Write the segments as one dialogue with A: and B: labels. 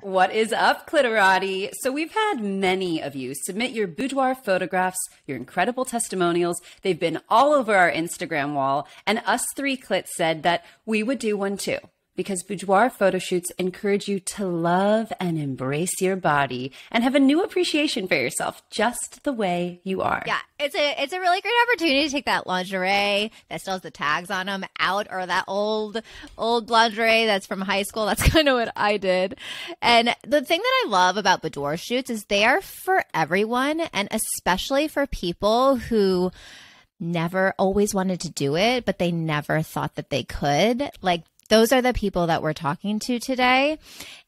A: What is up, Clitorati? So, we've had many of you submit your boudoir photographs, your incredible testimonials. They've been all over our Instagram wall, and us three clits said that we would do one too because boudoir photo shoots encourage you to love and embrace your body and have a new appreciation for yourself just the way you are.
B: Yeah, it's a it's a really great opportunity to take that lingerie that still has the tags on them out or that old old lingerie that's from high school. That's kind of what I did. And the thing that I love about boudoir shoots is they are for everyone and especially for people who never always wanted to do it, but they never thought that they could. Like those are the people that we're talking to today.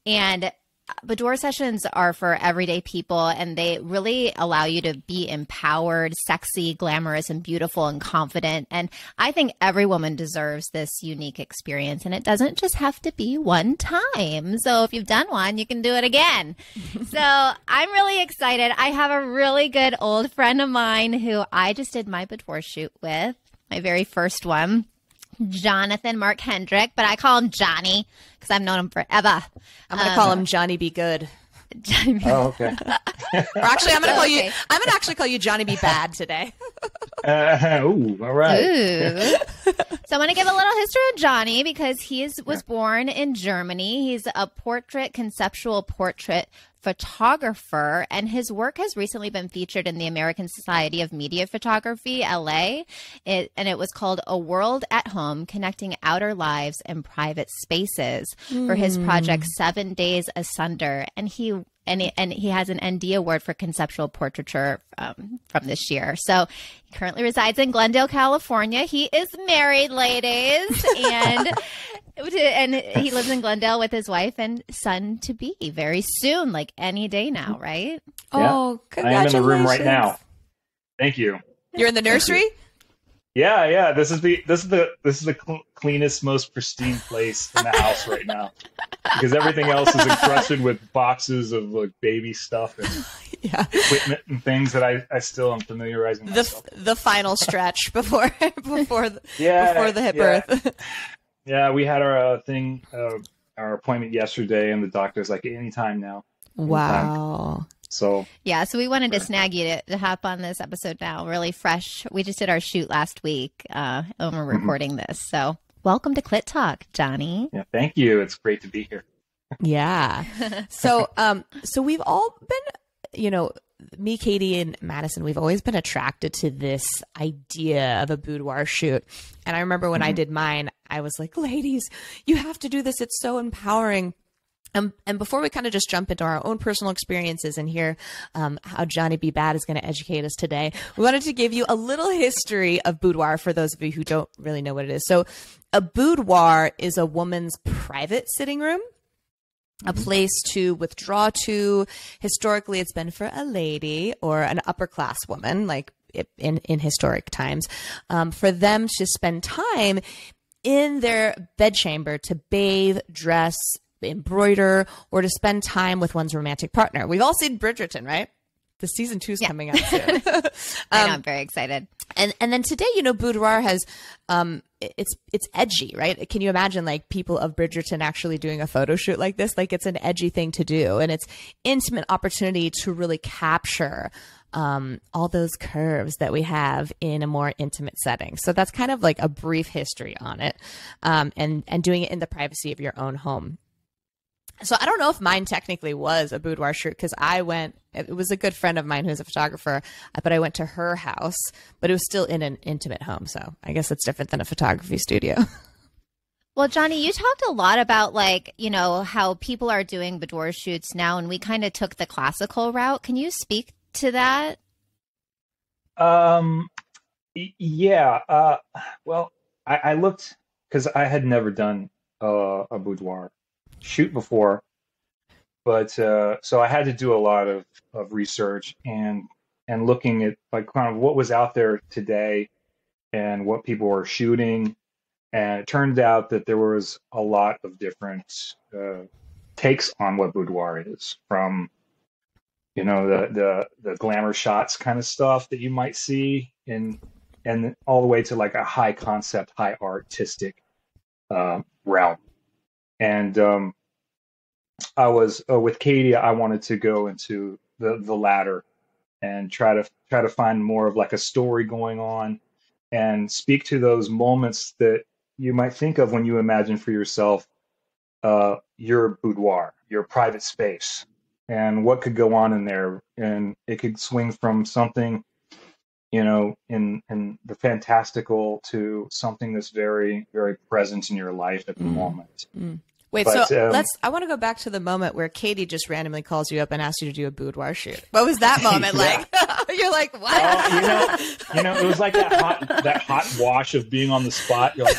B: And uh, boudoir sessions are for everyday people and they really allow you to be empowered, sexy, glamorous, and beautiful and confident. And I think every woman deserves this unique experience and it doesn't just have to be one time. So if you've done one, you can do it again. so I'm really excited. I have a really good old friend of mine who I just did my boudoir shoot with, my very first one. Jonathan Mark Hedrick, but I call him Johnny because I've known him forever.
C: I'm going to um, call him Johnny Be Good.
D: Johnny B. Oh, okay.
C: or actually, I'm going to call okay. you. I'm going to actually call you Johnny Be Bad today.
D: uh, ooh, all right.
B: Ooh. so I'm going to give a little history of Johnny because he is, was born in Germany. He's a portrait, conceptual portrait photographer, and his work has recently been featured in the American Society of Media Photography, LA. It, and it was called A World at Home Connecting Outer Lives and Private Spaces mm. for his hmm. project Seven Days Asunder. And he and he, and he has an ND award for conceptual portraiture um, from this year. So he currently resides in Glendale, California. He is married, ladies, and and he lives in Glendale with his wife and son to be very soon, like any day now, right?
D: Yeah. Oh, I am in the room right now. Thank you.
C: You're in the nursery.
D: Yeah, yeah. This is the this is the this is the cl- cleanest, most pristine place in the house right now because everything else is encrusted with boxes of like baby stuff and yeah. equipment and things that I, I still am familiarizing
C: myself. The the final stretch before before the, yeah, before the hip
D: yeah.
C: birth.
D: yeah, we had our uh, thing uh, our appointment yesterday, and the doctor's like, anytime now.
C: Anytime. Wow.
D: So
B: yeah, so we wanted to snag you to, to, hop on this episode now, really fresh. We just did our shoot last week, uh, and we're mm-hmm. recording mm-hmm. this. So welcome to Clit Talk, Johnny.
D: Yeah, thank you. It's great to be here.
C: yeah. So, um, so we've all been, you know, me, Katie, and Madison, we've always been attracted to this idea of a boudoir shoot. And I remember when mm-hmm. I did mine, I was like, ladies, you have to do this. It's so empowering. Um, and before we kind of just jump into our own personal experiences and hear um, how Johnny Be Bad is going to educate us today, we wanted to give you a little history of boudoir for those of you who don't really know what it is. So, a boudoir is a woman's private sitting room a mm-hmm. place to withdraw to. Historically, it's been for a lady or an upper class woman, like in, in historic times, um, for them to spend time in their bedchamber to bathe, dress, embroider, or to spend time with one's romantic partner. We've all seen Bridgerton, right? The season two is yeah. coming up soon. um,
B: I know, I'm very excited.
C: And and then today, you know, boudoir has um, it's it's edgy, right? Can you imagine like people of Bridgerton actually doing a photo shoot like this? Like it's an edgy thing to do, and it's intimate opportunity to really capture um, all those curves that we have in a more intimate setting. So that's kind of like a brief history on it, um, and and doing it in the privacy of your own home. So I don't know if mine technically was a boudoir shoot because I went. It was a good friend of mine who's a photographer, but I went to her house, but it was still in an intimate home. So I guess it's different than a photography studio.
B: Well, Johnny, you talked a lot about like, you know, how people are doing boudoir shoots now, and we kind of took the classical route. Can you speak to that?
D: Um, yeah. Uh, well, I, I looked because I had never done uh, a boudoir shoot before, but uh, so I had to do a lot of, of research and and looking at like kind of what was out there today and what people were shooting. And it turned out that there was a lot of different uh, takes on what boudoir is, from you know the the the glamour shots kind of stuff that you might see in and all the way to like a high concept, high artistic uh, realm. And um, I was uh, with Katie. I wanted to go into the the latter and try to try to find more of like a story going on and speak to those moments that you might think of when you imagine for yourself uh, your boudoir, your private space, and what could go on in there. And it could swing from something, you know, in in the fantastical to something that's very very present in your life at the
C: Mm.
D: moment.
C: Wait,
D: But,
C: so
D: um,
C: let's. I want to go back to the moment where Katie just randomly calls you up and asks you to do a boudoir shoot. What was that moment
D: Yeah.
C: like? You're like, what?
D: Oh, you know, you know, it was like that hot that hot wash of being on the spot. You're like,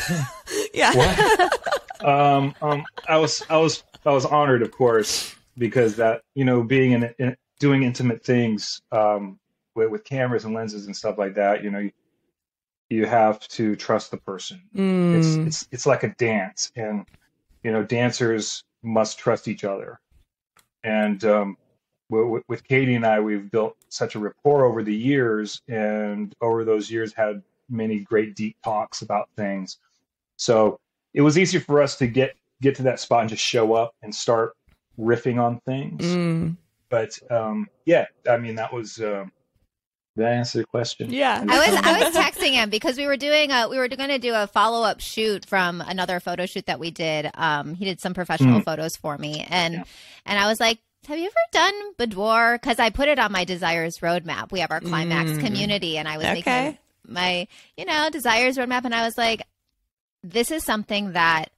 C: yeah.
D: what? um, um, I was, I was, I was honored, of course, because that, you know, being in, in doing intimate things um, with, with cameras and lenses and stuff like that, you know, you, you have to trust the person.
C: Mm.
D: It's, it's, it's like a dance, and you know, dancers must trust each other. And um, with, with Katie and I, we've built such a rapport over the years, and over those years, had many great deep talks about things. So it was easy for us to get get to that spot and just show up and start riffing on things.
C: Mm.
D: But um, yeah, I mean that was um, did I answer the question?
C: Yeah.
B: I was I was texting him because we were doing a we were going to do a follow up shoot from another photo shoot that we did. Um, he did some professional
D: Mm.
B: photos for me, and
D: Yeah.
B: and I was like, "Have you ever done boudoir?" Because I put it on my desires roadmap. We have our climax
C: Mm.
B: community, and I was
C: Okay.
B: making my you know desires roadmap, and I was like, "This is something that."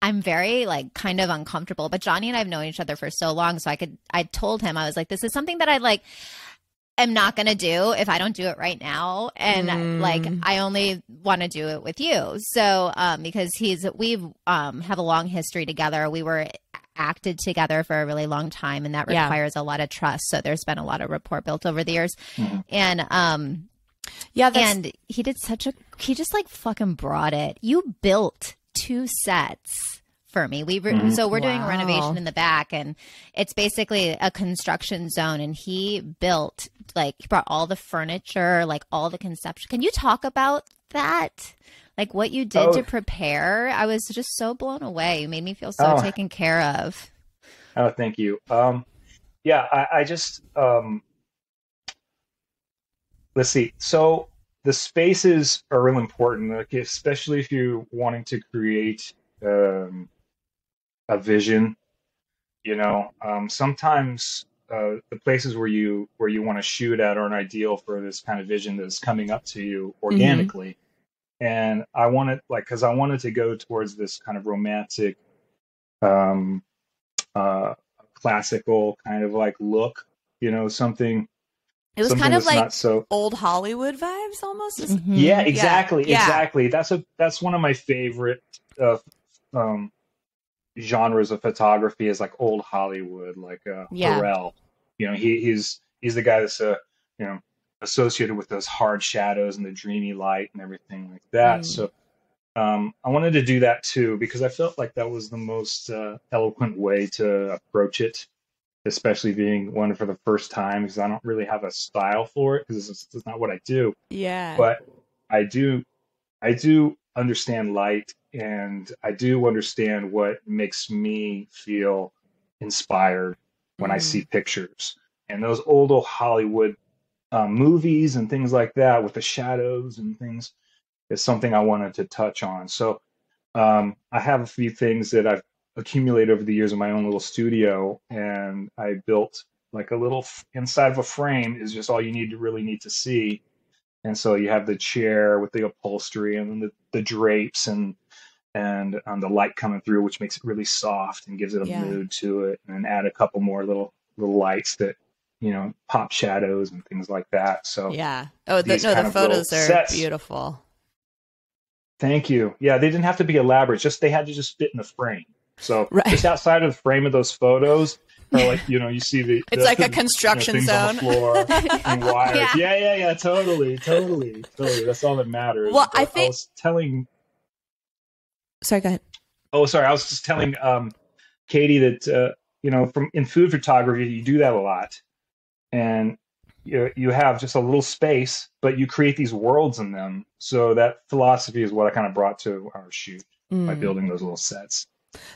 B: I'm very like kind of uncomfortable, but Johnny and I have known each other for so long, so I could. I told him I was like, "This is something that I like." Am not going to do if I don't do it right now. And
C: Mm.
B: like, I only want to do it with you. So, um, because he's, we've, um, have a long history together. We were acted together for a really long time and that
C: Yeah.
B: requires a lot of trust. So there's been a lot of rapport built over the years.
D: Mhm.
B: And, um,
C: Yeah. That's,
B: and he did such a, he just like fucking brought it. You built two sets for me. We re-
D: Mhm.
B: so we're doing a
C: Wow.
B: renovation in the back, and it's basically a construction zone. And he built like he brought all the furniture, like all the conception. Can you talk about that? Like what you did
D: Oh.
B: to prepare? I was just so blown away. You made me feel so
D: Oh.
B: taken care of.
D: Oh, thank you. Um, yeah, I, I just um, let's see. So the spaces are real important, like especially if you're wanting to create um, a vision. You know, um, sometimes uh, the places where you where you want to shoot at aren't ideal for this kind of vision that's coming up to you organically. And I wanted, like, because I wanted to go towards this kind of romantic, um, uh, classical kind of like look. You know, something.
C: it was
D: something
C: kind of like
D: not so
C: old Hollywood vibes almost.
B: Mm-hmm.
D: yeah exactly
C: Yeah.
D: exactly that's a that's one of my favorite uh, um genres of photography is like old hollywood like uh
C: Yeah.
D: Hurrell. you know he he's he's the guy that's uh you know associated with those hard shadows and the dreamy light and everything like that
C: Mm.
D: so um i wanted to do that too because i felt like that was the most uh, eloquent way to approach it especially being one for the first time because i don't really have a style for it because it's, it's not what i do
C: Yeah.
D: but I do I do understand light and I do understand what makes me feel inspired when I
C: Mm.
D: see pictures. And those old old Hollywood um, movies and things like that with the shadows and things is something I wanted to touch on. So um, I have a few things that I've accumulated over the years in my own little studio, and I built like a little f- inside of a frame is just all you need to really need to see and so you have the chair with the upholstery and the, the drapes and and um, the light coming through which makes it really soft and gives it a
C: Yeah.
D: mood to it and then add a couple more little little lights that you know pop shadows and things like that so
C: yeah. Oh, the, no, the photos are
D: sets.
C: beautiful.
D: thank you yeah they didn't have to be elaborate just they had to just fit in the frame so
C: Right.
D: just outside of the frame of those photos are like you know you see the
C: It's
D: the-
C: like a
D: you know,
C: construction zone.
D: floor and wires.
B: Yeah.
D: Yeah. yeah, yeah, totally, totally, totally. That's all that matters.
C: Well, I
D: But
C: think-
D: was telling.
C: Sorry, go ahead.
D: Oh, sorry, I was just telling um, Katie that uh, you know, from in food photography, you do that a lot, and you you have just a little space, but you create these worlds in them. So that philosophy is what I kind of brought to our shoot by
C: Mm.
D: building those little sets.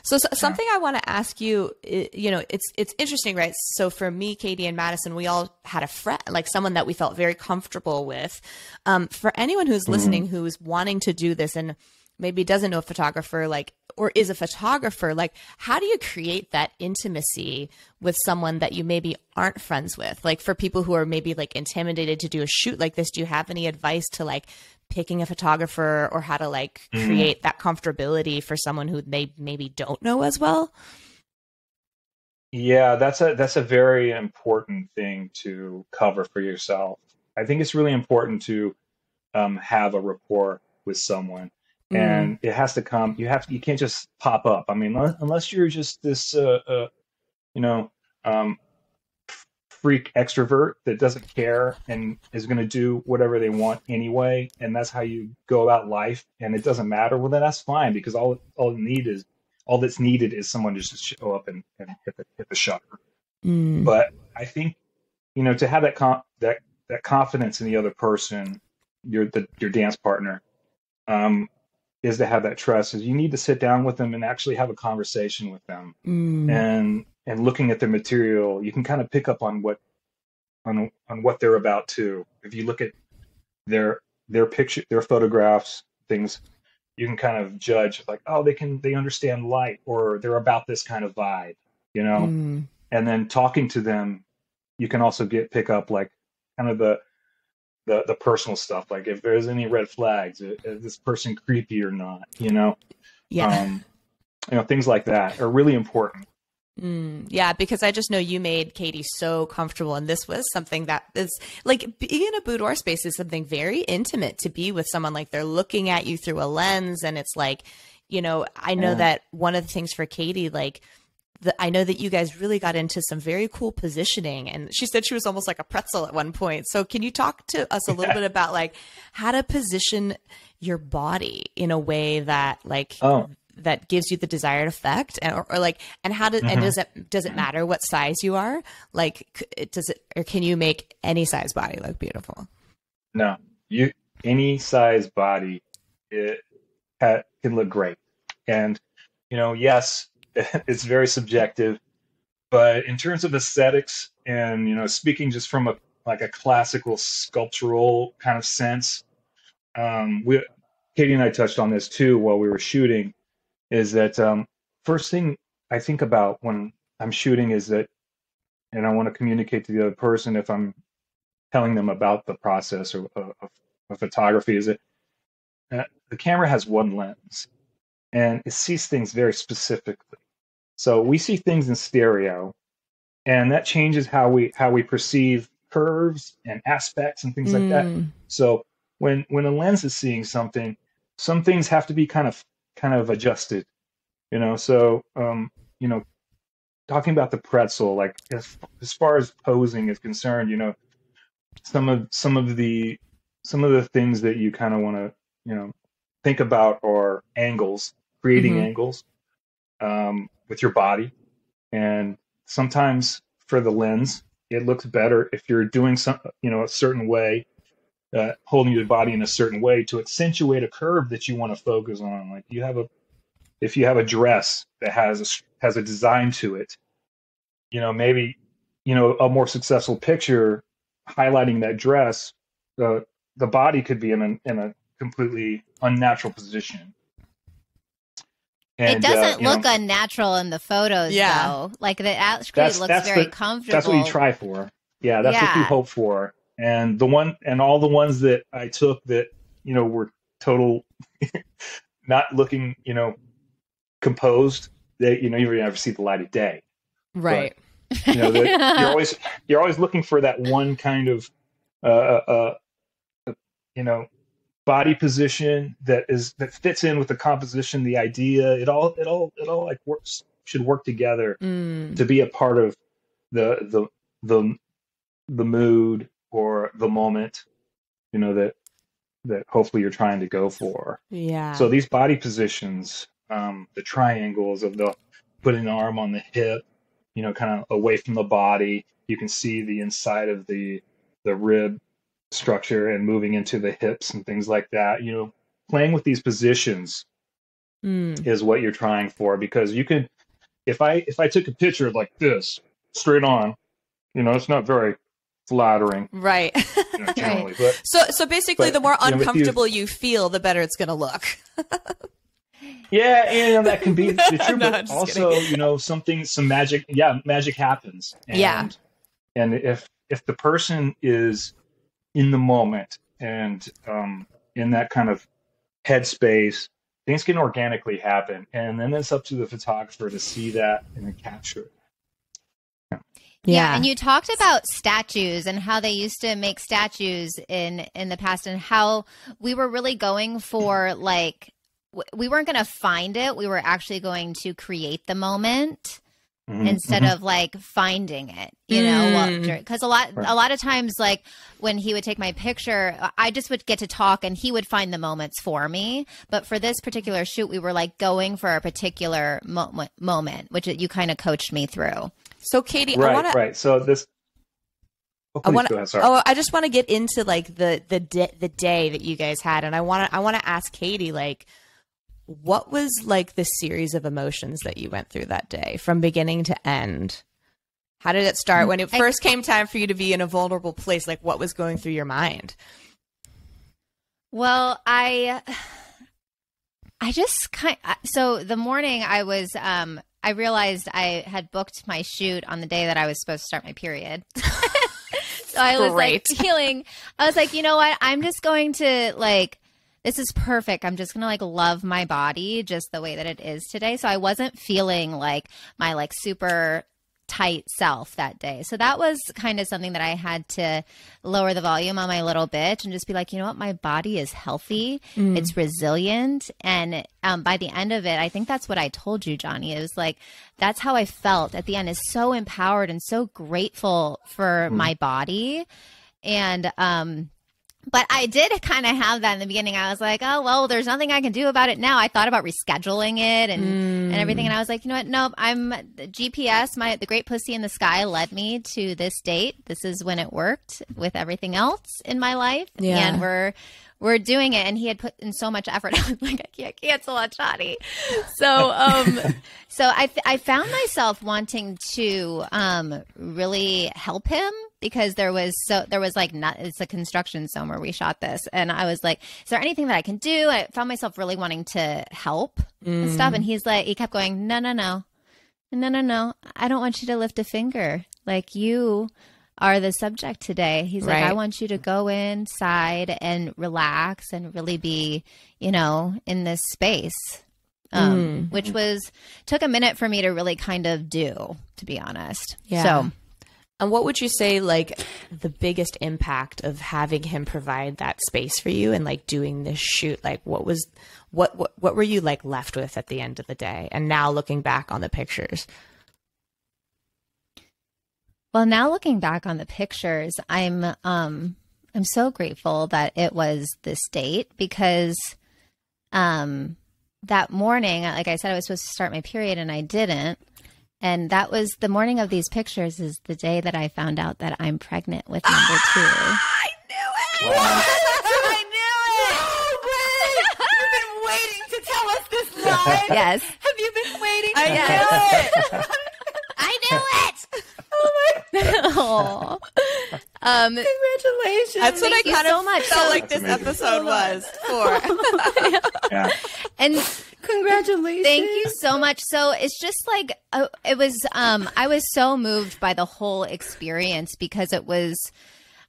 C: So, so something I want to ask you, you know, it's it's interesting, right? So for me, Katie and Madison, we all had a friend, like someone that we felt very comfortable with. Um, for anyone who's listening, who's wanting to do this and maybe doesn't know a photographer, like or is a photographer, like how do you create that intimacy with someone that you maybe aren't friends with? Like for people who are maybe like intimidated to do a shoot like this, do you have any advice to like picking a photographer or how to like create that comfortability for someone who they maybe don't know as well?
D: Yeah, that's a that's a very important thing to cover for yourself. I think it's really important to um, have a rapport with someone, and it has to come. You have you can't just pop up. I mean, unless, you're just this, uh, uh, you know, um, freak extrovert that doesn't care and is going to do whatever they want anyway, and that's how you go about life, and it doesn't matter. Well, then that's fine because all all need is all that's needed is someone just to show up and, and hit the hit the shutter.
C: Mm.
D: But I think you know to have that that that confidence in the other person, your the your dance partner, um, is to have that trust. Is you need to sit down with them and actually have a conversation with them,
C: Mm.
D: and and looking at their material, you can kind of pick up on what on on what they're about too. If you look at their their picture, their photographs, things you can kind of judge like oh they can they understand light or they're about this kind of vibe you know
C: Mm.
D: and then talking to them you can also get pick up like kind of the the, the personal stuff like if there's any red flags is, is this person creepy or not you know
C: Yeah.
D: um you know things like that are really important
C: Mm, yeah, because I just know you made Katie so comfortable, and this was something that is like being in a boudoir space is something very intimate to be with someone. Like they're looking at you through a lens, and it's like, you know, I know
D: Yeah.
C: that one of the things for Katie, like, the, I know that you guys really got into some very cool positioning, and she said she was almost like a pretzel at one point. So, can you talk to us a little bit about like how to position your body in a way that like
D: oh.
C: that gives you the desired effect? And or, or like and how does and
D: Mhm.
C: does it does it matter what size you are? Like does it or can you make any size body look beautiful?
D: No. You any size body it ha, can look great. And you know yes it's very subjective. But in terms of aesthetics and you know speaking just from a like a classical sculptural kind of sense um we katie and i touched on this too while we were shooting is that um first thing i think about when i'm shooting is that and i want to communicate to the other person if i'm telling them about the process of, of photography is that uh, the camera has one lens and it sees things very specifically so we see things in stereo and that changes how we how we perceive curves and aspects and things like that.
C: Mm,
D: so when when a lens is seeing something some things have to be kind of kind of adjusted you know? So um you know talking about the pretzel like as, as far as posing is concerned you know some of some of the some of the things that you kind of want to you know think about are angles creating
C: Mhm.
D: angles um, with your body. And sometimes for the lens it looks better if you're doing some you know a certain way uh, holding your body in a certain way to accentuate a curve that you want to focus on. Like you have a if you have a dress that has a, has a design to it you know maybe you know a more successful picture highlighting that dress the the body could be in a in a completely unnatural position
B: it
D: uh,
B: doesn't
D: you know,
B: look unnatural in the photos,
C: Yeah.
B: though. Like the actually
D: That's-
B: looks
D: that's
B: very
D: the-
B: comfortable.
D: that's what you try for yeah that's what you hope for and the one and all the ones that i took that you know were total not looking you know composed they you know you never see the light of day
C: right
D: you know that you're always you're always looking for that one kind of uh, uh, uh you know body position that is that fits in with the composition the idea. It all it all it all like works should work together
C: Mm,
D: to be a part of the the the the mood or the moment you know that that hopefully you're trying to go for.
C: Yeah.
D: So these body positions um the triangles of the putting the arm on the hip you know kind of away from the body. You can see the inside of the the rib structure and moving into the hips and things like that you know playing with these positions
C: Mm.
D: is what you're trying for because you can if I if I took a picture like this straight on, you know, it's not very flattering
C: Right.
D: you know, generally. But
C: so so basically,
D: But,
C: the more
D: you know, you-
C: uncomfortable you feel, the better it's going to look.
D: yeah, and that can be the truth.
C: No,
D: but also, you know, something some magic yeah, magic happens. And,
C: Yeah.
D: And if if the person is in the moment and um in that kind of headspace, things can organically happen. And then it's up to the photographer to see that and then capture it.
B: Yeah. and you talked about statues and how they used to make statues in in the past and how we were really going for like we weren't going to find it, we were actually going to create the moment
D: Mhm,
B: instead
D: mhm.
B: of like finding it you know
C: Mm.
B: because a lot
D: Right.
B: a lot of times like when he would take my picture i just would get to talk and he would find the moments for me but for this particular shoot we were like going for a particular mo- moment which you kind of coached me through
C: So, Katie, I
D: right,
C: want to.
D: right. So this. Oh,
C: I
D: please
C: want
D: go ahead. Sorry.
C: Oh, I just want to get into like the the di- the day that you guys had, and I want to I want to ask Katie like, what was like the series of emotions that you went through that day from beginning to end? How did it start when it first came time for you to be in a vulnerable place? Like, what was going through your mind?
B: Well, I I just kind so the morning I was um I realized I had booked my shoot on the day that I was supposed to start my period. so I was like feeling I was like, you know what? I'm just going to like this is perfect. I'm just going to like love my body just the way that it is today. So I wasn't feeling like my like super tight self that day. So that was kind of something that I had to lower the volume on my little bitch and just be like, you know what, my body is healthy, it's resilient, and um, by the end of it, I think that's what I told you, Johnny. It was like that's how I felt at the end. Is so empowered and so grateful for my body, and um. But I did kind of have that in the beginning. I was like, oh, well, there's nothing I can do about it now. I thought about rescheduling it and, and everything. And I was like, you know what? Nope. I'm the GPS. My the Great Pussy in the Sky led me to this date. This is when it worked with everything else in my life,
C: Yeah.
B: and we're we're doing it. And he had put in so much effort. I was like, I can't cancel on Johnny. So, um, so I I found myself wanting to um really help him because there was so there was like not it's a construction zone where we shot this. And I was like is there anything that I can do? I found myself really wanting to help and stuff. And he's like he kept going no no no. No no no. I don't want you to lift a finger. Like you are the subject today. He's like I want you to go inside and relax and really be you know in this space. Um, which was took a minute for me to really kind of do to be honest.
C: Yeah.
B: so
C: And what would you say like the biggest impact of having him provide that space for you and like doing this shoot? Like what was what what what were you like left with at the end of the day? And now looking back on the pictures.
B: Well, now looking back on the pictures, I'm um I'm so grateful that it was this date because um that morning, like I said I was supposed to start my period and I didn't. And that was the morning of these pictures is the day that I found out that I'm pregnant with number 2.
C: I knew it. I knew it. No way. You've been waiting to tell us this line.
B: yes.
C: Have you been waiting?
B: I
C: knew it.
B: I knew it. oh Um
C: Congratulations. That's what
B: Thank
C: I
B: you
C: kind
B: so
C: of
B: much.
C: felt
B: So-
C: like this
D: amazing.
C: episode was for.
D: yeah.
B: and
C: Congratulations.
B: Thank you so much. So it's just like uh, it was. Um, I was so moved by the whole experience because it was.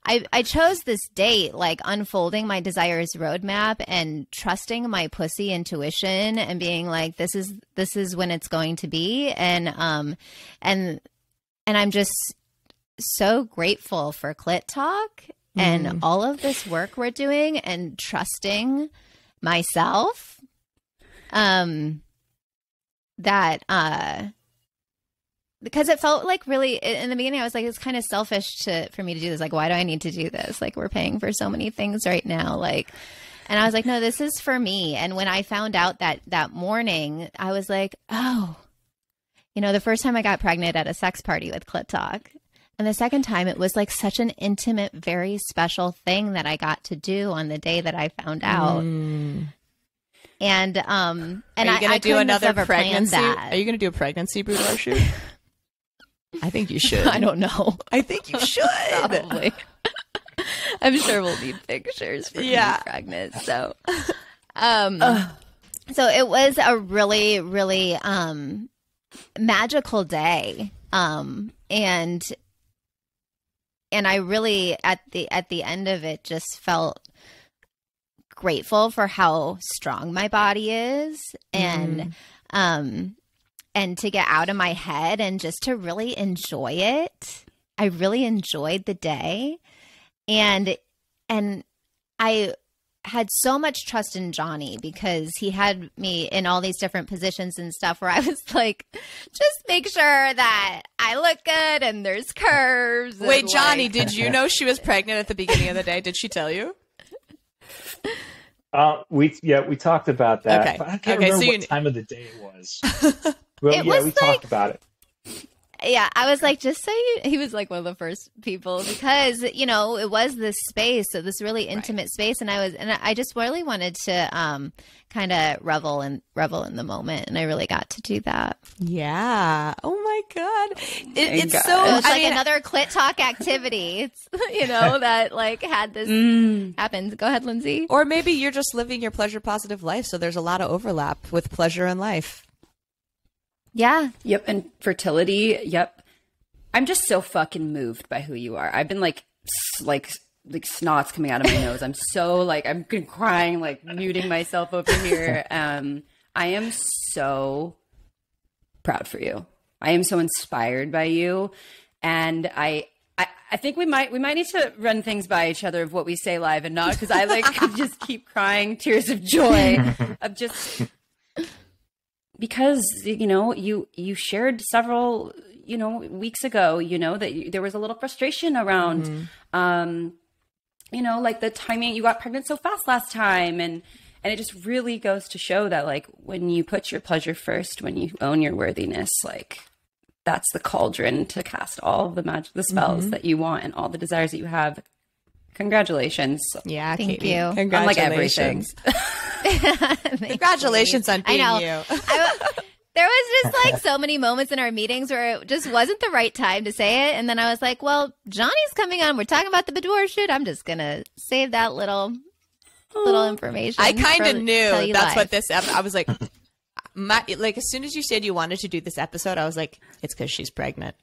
B: I I chose this date like unfolding my desires roadmap and trusting my pussy intuition and being like this is this is when it's going to be and um and and I'm just so grateful for Clit Talk and all of this work we're doing and trusting myself um that uh because it felt like really in the beginning i was like it's kind of selfish to for me to do this. Like why do i need to do this? Like we're paying for so many things right now. Like and i was like no this is for me. And when i found out that that morning i was like oh you know the first time i got pregnant at a sex party with clit talk and the second time it was like such an intimate very special thing that i got to do on the day that i found out
C: Mm.
B: And um, and
C: Are you
B: I,
C: gonna
B: I
C: do
B: couldn't have
C: another pregnancy?
B: That.
C: Are you gonna do a pregnancy boudoir shoot? I think you should.
B: I don't know.
C: I think you should.
B: Probably. I'm sure we'll need pictures for
C: Yeah.
B: yeah. pregnant. So, um, so it was a really, really um magical day. Um, and and I really at the at the end of it just felt grateful for how strong my body is and um and to get out of my head and just to really enjoy it. I really enjoyed the day and and I had so much trust in Johnny because he had me in all these different positions and stuff where I was like, just make sure that I look good and there's curves. and,
C: Wait, Johnny,
B: like-
C: did you know she was pregnant at the beginning of the day? Did she tell you?
D: Uh, we yeah, we talked about that.
C: Okay.
D: But I can't
C: Okay,
D: remember
C: so
D: what
C: you-
D: time of the day it was. well,
B: It
D: yeah,
B: was
D: we
B: like-
D: talked about it.
B: Yeah, I was like, just say you, he was like one of the first people because you know it was this space, so this really intimate space, and I was, and I just really wanted to um kind of revel and revel in the moment, and I really got to do that.
C: Yeah. Oh my god. It,
A: My
C: it's
A: God.
C: so.
B: It was like
C: mean,
B: another clit talk activity, it's, you know, that like had this
A: Mm.
B: happen. Go ahead, Lindsay.
C: or maybe you're just living your pleasure positive life, so there's a lot of overlap with pleasure and life.
B: Yeah,
A: Yep, and fertility. Yep, I'm just so fucking moved by who you are. I've been like, like, like snots coming out of my nose. I'm so like, I'm crying, like muting myself over here. Um, I am so proud for you. I am so inspired by you, and I. I, I think we might we might need to run things by each other of what we say live and not because I like just keep crying tears of joy of just because you know you you shared several you know weeks ago you know that you, there was a little frustration around um you know like the timing you got pregnant so fast last time and and it just really goes to show that like when you put your pleasure first when you own your worthiness like that's the cauldron to cast all the magic the spells that you want and all the desires that you have congratulations
C: Yeah,
B: Thank
C: Katie.
B: you.
A: Unlike everything.
C: Congratulations. Congratulations on being
B: I know.
C: you.
B: I, there was just like so many moments in our meetings where it just wasn't the right time to say it, and then I was like, "Well, Johnny's coming on. We're talking about the boudoir shoot. I'm just gonna save that little little oh. information."
C: I kind of knew that's
B: live.
C: what this. ep- I was like, my like as soon as you said you wanted to do this episode, I was like, it's because she's pregnant.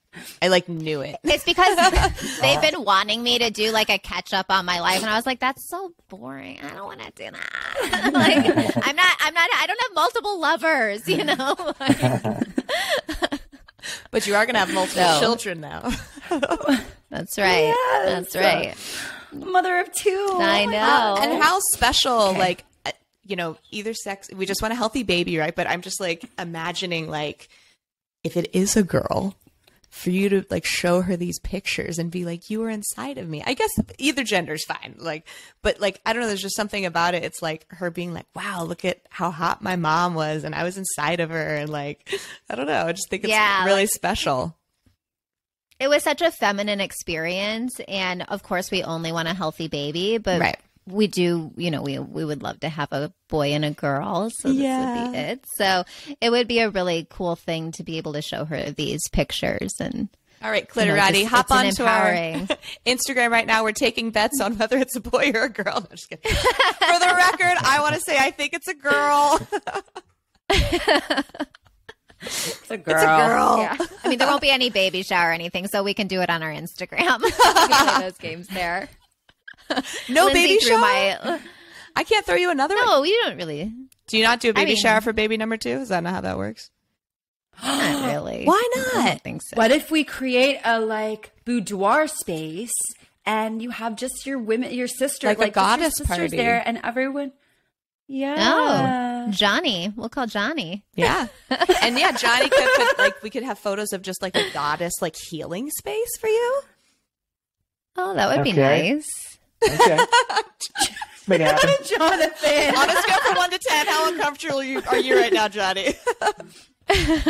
C: I like knew it.
B: It's because they've been wanting me to do like a catch up on my life, and I was like, "That's so boring. I don't want to do that. like, I'm not. I'm not. I don't have multiple lovers. You know."
C: But you are gonna have multiple
B: No.
C: children now.
B: That's right. That's right.
A: mother of two
B: I know.
C: and how special, like uh, you know, either sex. We just want a healthy baby, right? But I'm just like imagining, like, if it is a girl, for you to like show her these pictures and be like, you were inside of me. I guess either gender's fine. Like, but like, I don't know. There's just something about it. It's like her being like, wow, look at how hot my mom was, and I was inside of her, and like, I don't know. I just think it's
B: Yeah,
C: really
B: like-
C: special.
B: it was such a feminine experience and of course we only want a healthy baby but
C: Right.
B: We do you know we we would love to have a boy and a girl so this would
C: Yeah.
B: be it so it would be a really cool thing to be able to show her these pictures and
C: All right,
B: you know,
C: Clitorati, hop on to our Instagram right now. We're taking bets on whether it's a boy or a girl. No, just kidding. For the record, I want to say I think it's a girl.
A: it's a girl
C: It's a girl.
B: yeah i mean there won't be any baby shower or anything so we can do it on our instagram we can play those games there
C: No
B: Lindsay
C: baby shower.
B: my
C: I can't throw you another one.
B: no we don't really
C: Do you not do a baby
B: mean-
C: shower for baby number two? Is that not how that works?
B: not really
C: Why
B: i
C: not?
B: don't think so
A: What if we create a like boudoir space and you have just your women, your sister,
C: Like a
A: just your
C: goddess
A: sisters
C: party.
A: there, and everyone? Yeah.
B: oh johnny we'll call johnny
C: Yeah, and yeah, Johnny could put like we could have photos of just like a goddess like healing space for you.
B: oh that would be nice
D: Okay. Make it happen.
A: Jonathan.
C: On a scale from one to ten, how uncomfortable are you, are you right now, Johnny?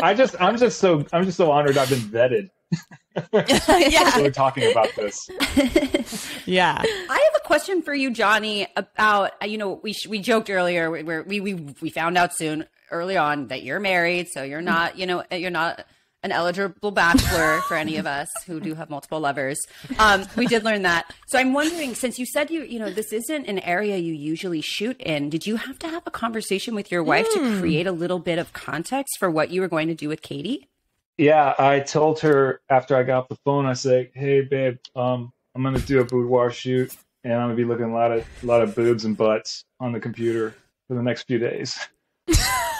D: I just, I'm just so, I'm just so honored. I've been vetted
C: yeah.
D: we're talking about this.
C: yeah.
A: I have a question for you, Johnny. About uh, you know, we we joked earlier where we we we found out soon early on that you're married, so you're not you know you're not an eligible bachelor for any of us who do have multiple lovers. Um, we did learn that. So I'm wondering, since you said you you know this isn't an area you usually shoot in, did you have to have a conversation with your wife
C: Mm.
A: to create a little bit of context for what you were going to do with Katie?
D: Yeah, I told her after I got off the phone, I said, "Hey, babe, um, I'm gonna do a boudoir shoot, and I'm gonna be looking a lot of a lot of boobs and butts on the computer for the next few days."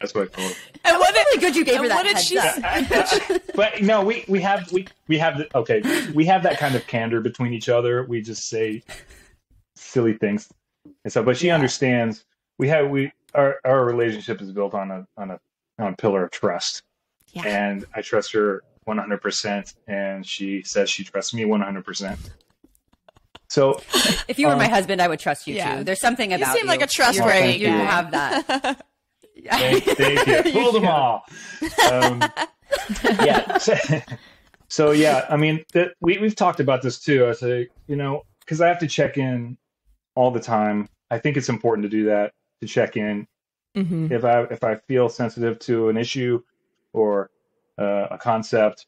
D: That's what I told her.
C: And what did,
A: Really good you gave her that
C: what did
A: heads
C: she
A: up.
C: say?
D: but no, we we have we we have the, okay, we have that kind of candor between each other. We just say silly things, and so. But she understands. We have we our our relationship is built on a on a on a pillar of trust,
C: Yeah.
D: and I trust her 100, percent and she says she trusts me 100. percent So
A: If you were
D: Um,
A: my husband, I would trust you
C: yeah.
A: too. There's something about
C: You
A: about
C: seem like a trustworthy
A: You're- You have that.
D: Thank, thank you. Pull them all. Um, yeah. So, so, yeah, I mean, we we've talked about this too. I say, you know, because I have to check in all the time. I think it's important to do that to check in
C: Mhm.
D: if I if I feel sensitive to an issue or uh, a concept.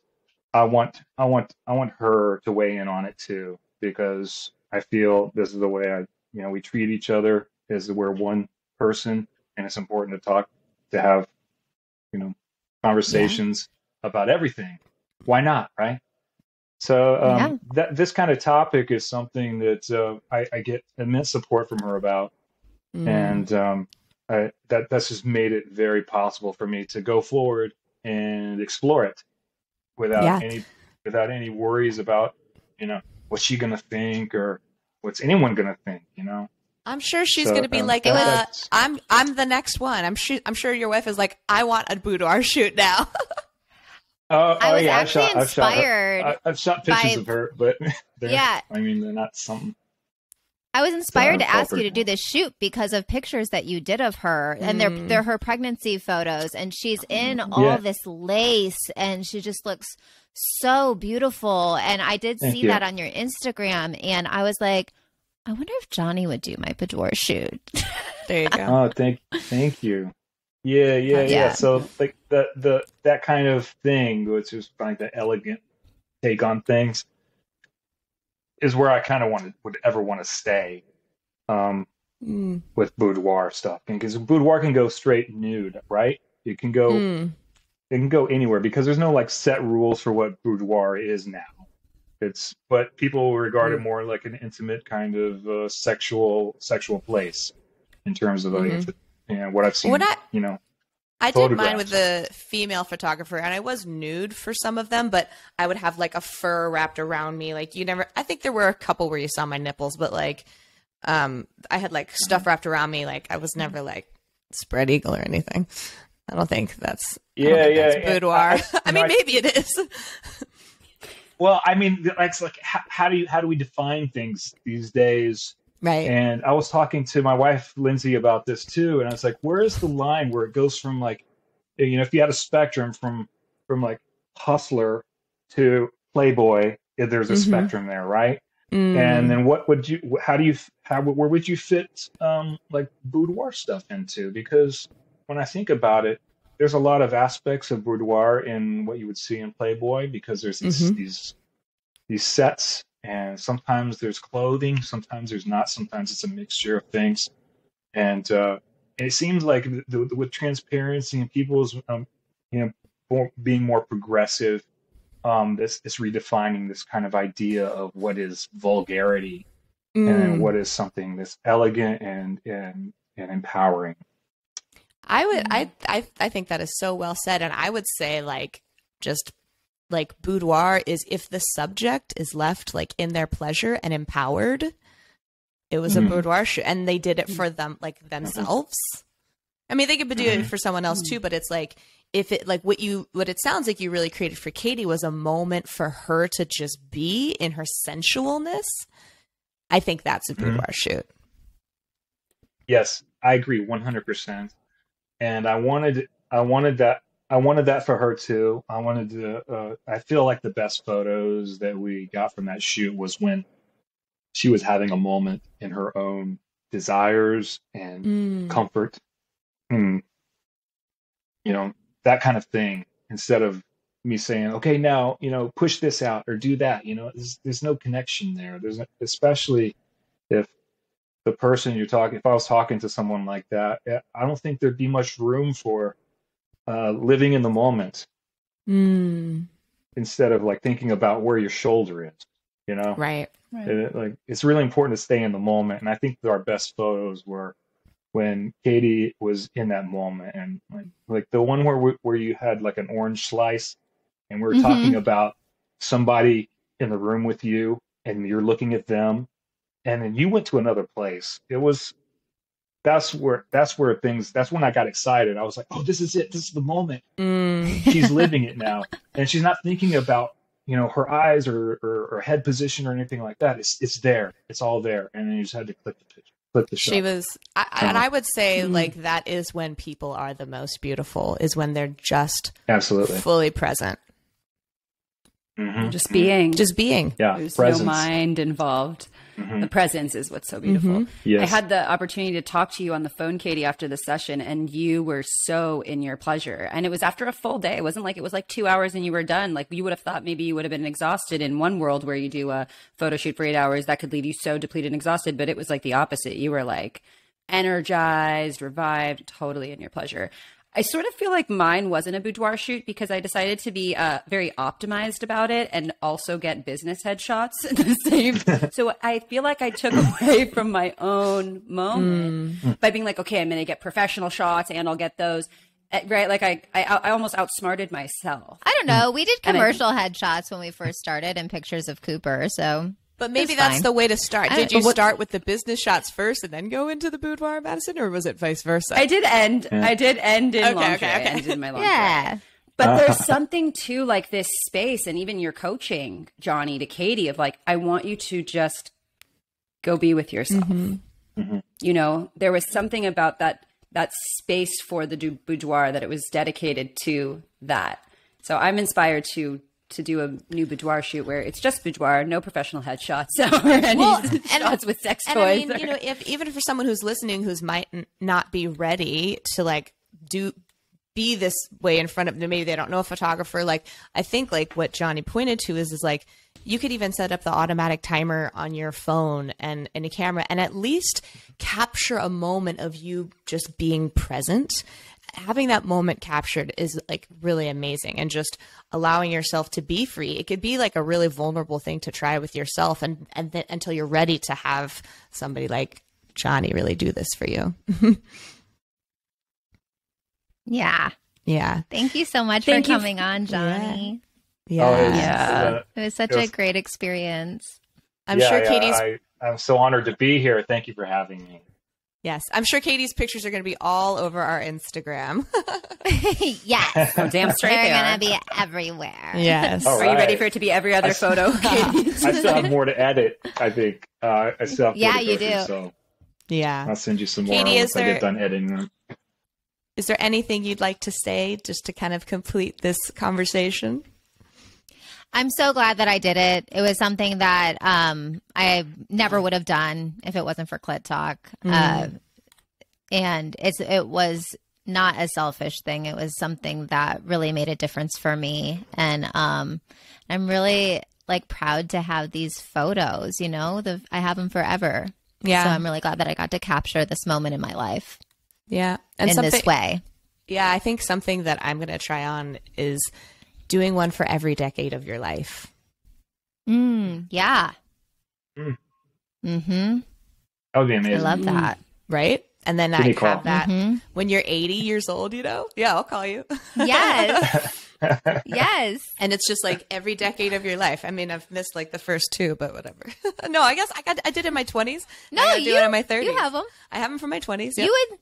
D: I want I want I want her to weigh in on it too because I feel this is the way I you know we treat each other is we're one person and it's important to talk to have you know conversations about everything. Why not, right? So um,
B: Yeah.
D: that this kind of topic is something that uh, I, I get immense support from her about
C: Mm.
D: and um, I, that that's just made it very possible for me to go forward and explore it without
C: Yeah.
D: any without any worries about you know what's she gonna think or what's anyone gonna think you know
C: I'm sure she's
D: So,
C: going to be
D: um,
C: like, uh, "I'm I'm the next one." I'm sure I'm sure your wife is like, "I want a boudoir shoot now."
D: oh,
B: I
D: oh,
B: was
D: yeah,
B: actually
D: I've shot, I've shot her-
B: inspired.
D: I, I've shot pictures
B: by-
D: of her but they're,
B: Yeah.
D: I mean they're not something
B: I was inspired to ask you to do this shoot because of pictures that you did of her, and they're
C: Mm.
B: they're her pregnancy photos, and she's in all
D: Yeah.
B: this lace, and she just looks so beautiful. And I did
D: Thank
B: see
D: you.
B: that on your Instagram, and I was like, I wonder if Johnny would do my boudoir shoot.
C: there you go.
D: oh thank thank you yeah yeah yeah,
B: Yeah.
D: so like the the that kind of thing which is like the elegant take on things is where i kind of wanted would ever want to stay um
C: Mm.
D: with boudoir stuff because boudoir can go straight nude right it can go
C: Mm.
D: it can go anywhere because there's no like set rules for what boudoir is now it's but people regard it more like an intimate kind of uh, sexual sexual place in terms of like
C: Mhm.
D: you know, what i've seen
C: When I-
D: you know
C: I did mine with a female photographer, and I was nude for some of them, but I would have like a fur wrapped around me. Like you never. I think there were a couple where you saw my nipples, but like, um, I had like stuff wrapped around me. Like I was never like spread eagle or anything. I don't think that's.
D: Yeah,
C: think
D: yeah,
C: that's
D: yeah.
C: Boudoir.
D: I-
C: I,
D: I-
C: mean,
D: no, I-
C: maybe it is.
D: well i mean it's like how, how do you how do we define things these days
C: right.
D: And I was talking to my wife Lindsay about this too, and I was like, "Where is the line where it goes from like, you know, if you had a spectrum from from like hustler to playboy, if there's a
C: Mhm.
D: spectrum there, right?
C: Mm.
D: And then what would you? How do you? How where would you fit um like boudoir stuff into? Because when I think about it, there's a lot of aspects of boudoir in what you would see in Playboy because there's these
C: Mhm.
D: these these sets and sometimes there's clothing sometimes there's not sometimes it's a mixture of things and uh it seems like the, the, with transparency and people's um, you know being more progressive um this this redefining this kind of idea of what is vulgarity
C: Mm.
D: and what is something that's elegant and and and empowering
C: I would I I I think that is so well said. And I would say like just like boudoir is if the subject is left like in their pleasure and empowered it was
D: Mhm.
C: a boudoir shoot and they did it for them like themselves. I mean they could do it
D: Mhm.
C: for someone else too but it's like if it like what you what it sounds like you really created for Katie was a moment for her to just be in her sensualness. I think that's a boudoir shoot.
D: Yes, I agree 100%. And I wanted I wanted that I wanted that for her too. I wanted to. Uh, I feel like the best photos that we got from that shoot was when she was having a moment in her own desires and
C: Mm.
D: comfort, and you know that kind of thing. Instead of me saying, "Okay, now you know, push this out or do that," you know, there's, there's no connection there. There's especially if the person you're talking. If I was talking to someone like that, eh, I don't think there'd be much room for uh, living in the moment
C: Mm.
D: instead of like thinking about where your shoulder is. You know,
C: Right.
D: It- like it's really important to stay in the moment, and I think our best photos were when Katie was in that moment, and like like the one where we, where you had like an orange slice, and we were
B: Mhm.
D: talking about somebody in the room with you, and you're looking at them, and then you went to another place. It was that's where that's where things that's when I got excited. I was like, oh, this is it. This is the moment
C: Mm.
D: she's living it now and she's not thinking about you know her eyes or, or, or head position or anything like that it's it's there it's all there and then you just had to click the picture click the shot
C: She was, I, I- and I would say
A: Mm.
C: like that is when people are the most beautiful is when they're just
D: absolutely
C: fully present,
D: Mhm.
A: Just being.
C: just being.
D: yeah
A: There's
D: presence
A: no mind involved.
D: Mhm.
A: The presence is what's so beautiful.
C: Mhm.
D: yes
A: I had the opportunity to talk to you on the phone, Katie, after the session, and you were so in your pleasure. And it was after a full day. It wasn't like it was like two hours and you were done. Like you would have thought maybe you would have been exhausted in one world where you do a photo shoot for eight hours. That could leave you so depleted and exhausted. But it was like the opposite. You were like energized, revived, totally in your pleasure. I sort of feel like mine wasn't a boudoir shoot because I decided to be uh, very optimized about it and also get business headshots at the same. so I feel like I took away from my own moment by being like, okay, I'm going to get professional shots and I'll get those. Uh, Right, like I, I, I almost outsmarted myself.
B: I don't know. We did
A: And I-
B: commercial headshots when we first started and pictures of Cooper. So
C: But maybe that's
B: fine.
C: the way to start.
B: I-
C: Did you
B: what-
C: start with the business shots first and then go into the boudoir, Madison, or was it vice versa?
A: I did end. I did end in
C: Okay,
A: lingerie.
C: okay, okay.
A: I ended my lingerie.
B: yeah,
A: But there's something to like this space, and even your coaching, Johnny, to Katie, of like, I want you to just go be with yourself. Mm-hmm. Mm-hmm. You know, there was something about that that space for the du- boudoir that it was dedicated to that. So I'm inspired to to do a new boudoir shoot where it's just boudoir, no professional headshots or any
C: Well, and-
A: shots with sex
C: and
A: toys.
C: I mean,
A: or-
C: you know, if even for someone who's listening who's might not be ready to like do be this way in front of maybe they don't know a photographer like i think like what johnny pointed to is is like you could even set up the automatic timer on your phone and in a camera and at least capture a moment of you just being present having that moment captured is like really amazing and just allowing yourself to be free it could be like a really vulnerable thing to try with yourself and and then until you're ready to have somebody like johnny really do this for you
B: yeah.
C: yeah
B: Thank you so much
A: Thank
B: for
A: you.
B: coming on, Johnny.
C: yeah
D: Oh, it's-
A: Yeah.
D: uh,
B: It was such
D: It
B: a great experience.
C: i'm
D: yeah,
C: sure
D: yeah,
C: katie's
D: I, i'm so honored to be here thank you for having me
C: yes i'm sure katie's pictures are going to be all over our instagram
B: yes.
A: Oh, damn straight
B: They're
A: they
B: going to be everywhere.
C: yes
A: Are you ready for it to be every other
D: I-
A: photo? Katie?
D: i still have more to edit i think uh, i still have more
B: Yeah,
D: to
B: you
D: go through,
B: do.
D: so
C: yeah
D: i'll send you some more
C: Katie,
D: once
C: is
D: i
C: there-
D: get done editing them
C: is there anything you'd like to say just to kind of complete this conversation
B: I'm so glad that I did it. It was something that um, I never would have done if it wasn't for Clit Talk. Uh, and it's it was not a selfish thing. It was something that really made a difference for me. And um, I'm really like proud to have these photos. You know, the I have them forever.
C: Yeah.
B: So I'm really glad that I got to capture this moment in my life
C: yeah and
B: in this way.
C: yeah i think something that i'm going to try on is doing one for every decade of your life
B: Mm, yeah.
D: Mm.
B: Mm-hmm.
D: that would be
B: I love that.
C: right and then
D: Give me
C: i
D: a call.
C: have that
B: Mhm.
C: when you're 80 years old you know yeah i'll call you
B: Yes. yes.
C: and it's just like every decade of your life i mean i've missed like the first two but whatever no i guess i got i did it in my 20s
B: No,
C: I gotta
B: you
C: do it in my 30s
B: You have them.
C: i have them from my 20s
B: You would.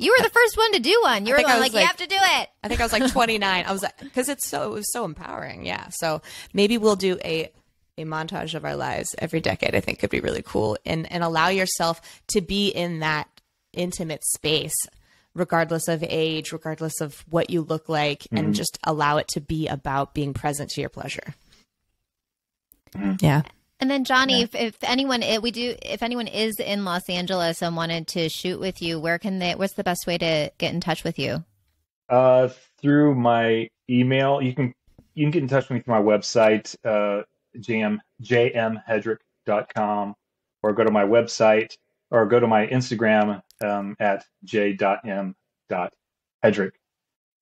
B: You were the first one to do one. You were
C: think
B: the
C: I
B: one
C: was
B: like, you have to do it.
C: I think I was like 29. I was like, because it's so it was so empowering. Yeah. So maybe we'll do a a montage of our lives every decade. I think could be really cool and and allow yourself to be in that intimate space regardless of age, regardless of what you look like,
D: Mm-hmm.
C: and just allow it to be about being present to your pleasure.
D: Mm-hmm.
C: Yeah.
B: And then Johnny, if, if anyone if we do if anyone is in Los Angeles and wanted to shoot with you, where can they? What's the best way to get in touch with you?
D: Uh, through my email, you can you can get in touch with me through my website, uh, jm jmhedrick.com, or go to my website, or go to my Instagram um, at j.m.hedrick.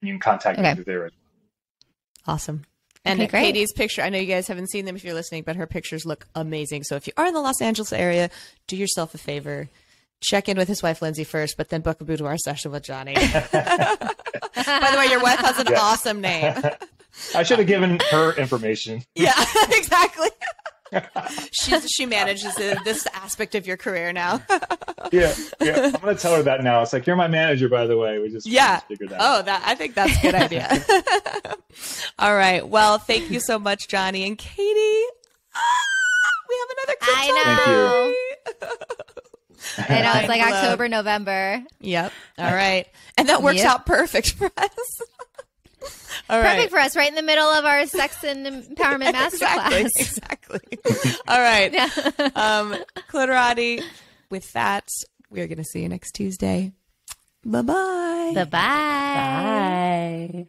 D: You can contact
B: Okay.
D: me through there. as well.
C: Awesome. And
B: Okay, great.
C: Katie's picture, I know you guys haven't seen them if you're listening, but her pictures look amazing. So if you are in the Los Angeles area, do yourself a favor. Check in with his wife Lindsay first, but then book a boudoir session with Johnny. By the way, your wife has an
D: Yeah.
C: awesome name.
D: I should have given her information.
C: Yeah, exactly. She's, she manages the- this aspect of your career now.
D: Yeah, yeah. I'm gonna tell her that now. It's like you're my manager, by the way. We just
C: Yeah.
D: just figured that.
C: Oh, that I think that's a good idea. All right. Well, thank you so much, Johnny and Katie. Ah, we have another. Good
B: I
C: time.
B: know. I know it's like October, November.
C: Yep. All right. And that works
B: Yep.
C: out perfect for us. All right.
B: Perfect for us, right in the middle of our sex and empowerment masterclass.
C: Exactly. All right. Um, Clitorati, with that, we're going to see you next Tuesday. Bye-bye.
B: Bye bye.
A: Bye.